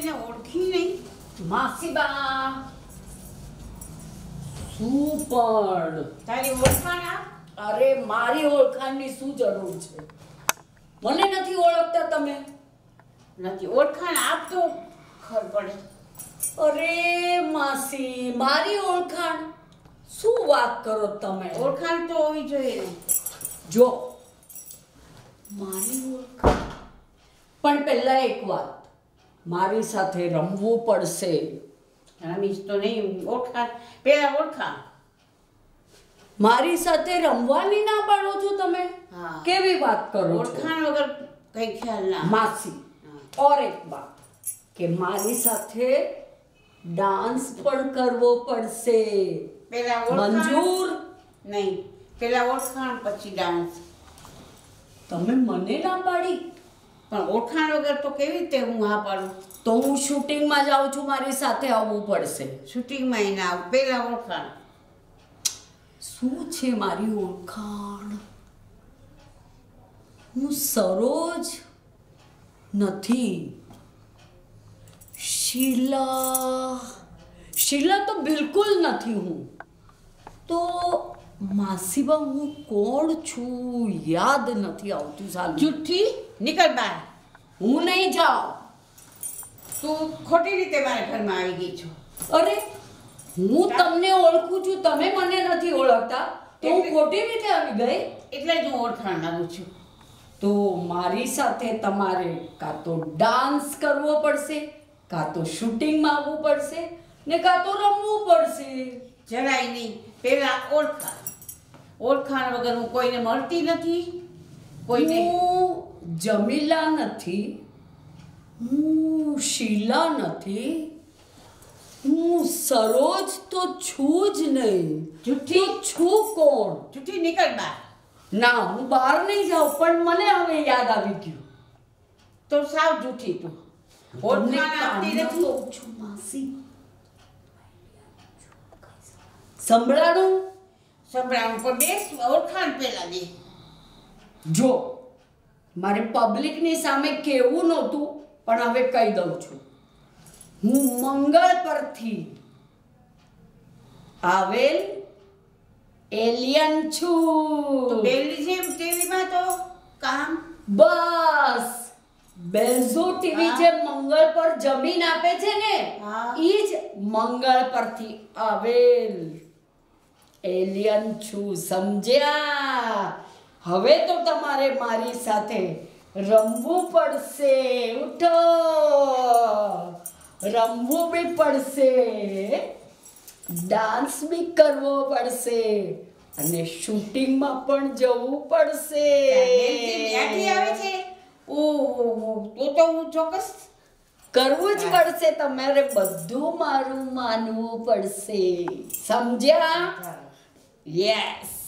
તને ઓળખી નહીં? માસીબા. શું પણ તારી ઓળખાણ અરે મારી ઓળખાણની શું જરૂર છે? મને નથી ઓળખતા તમે. નથી ઓળખાણ આપતો? ખબર પડે. અરે માસી મારી ઓળખાણ. શું વાત કરો તમે? ઓળખાણ તો હોવી જોઈએ. જો મારી ઓળખાણ. પણ પહેલા એક વાત. મારી સાથે રમવું પડશે. રમીશ તો નહીં ઓળખા પેલા ઓળખા. મારી સાથે રમવાની ના પાડો છો તમે? કેવી વાત કરો ઓળખાણ વગર કઈ ખ્યાલ ના માસી ઓર એક વાત કે મારી સાથે ડાન્સ પણ કરવો પડશે. પેલા મંજૂર? નહીં પેલા ઓળખાણ પછી ડાન્સ. તમે મને ના પાડી? પણ ઓળખાણ વગર તો કેવી રીતે હું હા પાડું? તો હું શૂટિંગમાં જાઉં છું મારી સાથે આવવું પડશે. શૂટિંગમાં એને આવું પહેલાં ઓળખાણ. શું છે મારી ઓળખાણ? હું સરોજ નથી. શીલા. શીલા તો બિલકુલ નથી હું. તો માસીબા હું કોણ છું યાદ નથી આવતું સાલું. જુઠ્ઠી? નીકળ બહાર. હું નહીં જાઉં. તું ખોટી રીતે મારા ઘરમાં આવી ગઈ છું. અરે હું તમને ઓળખું છું તમે મને નથી ઓળખતા. તો હું ખોટી રીતે આવી ગઈ? એટલે જ હું ઓળખાણ લાગુ છું. તો મારી સાથે તમારે કાં તો ડાન્સ કરવો પડશે કાં તો શૂટિંગમાં આવવું પડશે ને કાં તો રમવું પડશે. જરાય નહીં. પહેલાં ઓળખાણ. ઓળખાણ વગર હું કોઈને મળતી નથી કોઈને. હું જમીલા નથી હું શીલા નથી હું સરોજ તો છું જ નહીં. જુઠ્ઠી. છું કોણ? જુઠ્ઠી નીકળ બહાર. ના હું બહાર નહીં જાઉં પણ મને હવે યાદ આવી ગયું. તો સાવ જુઠ્ઠી તું. ઓળખાણ આપતી નથી? છું, માસી. સંભળાણું? સંભળાવું પણ બેસ ઓળખાણ પેલા દે. જો. મારે પબ્લિકની સામે કેવું નહોતું પણ હવે કહી દઉં છું. હું મંગળ પરથી આવેલ એલિયન તો છું બેલની જેમ ટીવીમાં તો કામ? બસ. બેઝો ટીવી જે મંગળ પર જમીન આપે છે ને. ઈ જ મંગળ પરથી આવેલ. એલિયન છું સમજ્યા? હવે તો તમારે મારી સાથે રમવું પડશે. ઉઠો. રમવું બી પડશે. ડાન્સ બી કરવો પડશે. અને શૂટિંગમાં પણ જવું પડશે. આવે છે? તો તો હું ચોક્કસ કરવું જ પડશે. તમારે બધું મારું માનવું પડશે. સમજ્યા? Yes.